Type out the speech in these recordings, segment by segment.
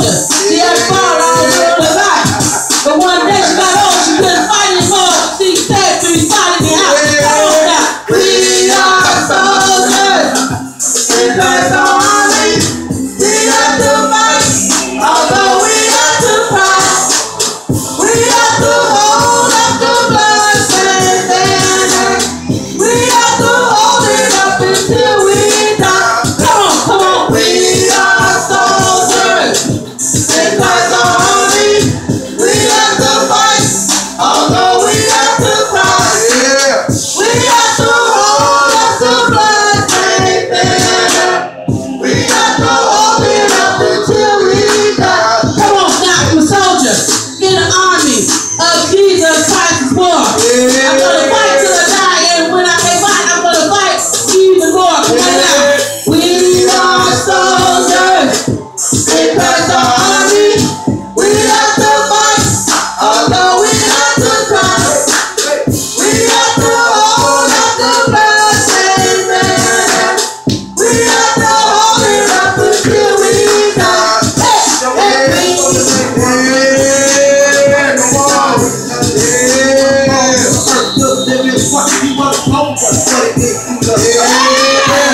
building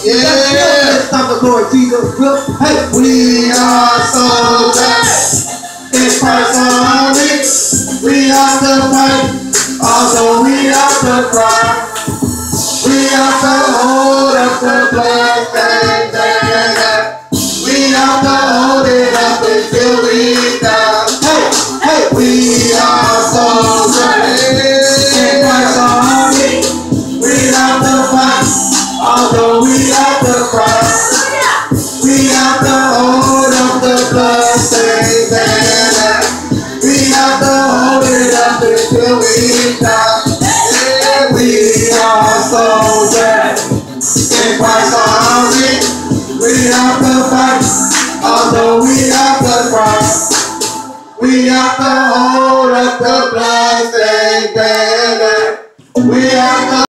Yeah. This time the Lord Jesus will. Hey, We are soldiers in Christ's army. We have to fight, although we have to cry. We have to hold up the flag, We Stand by for housing. We have the fight, although we are.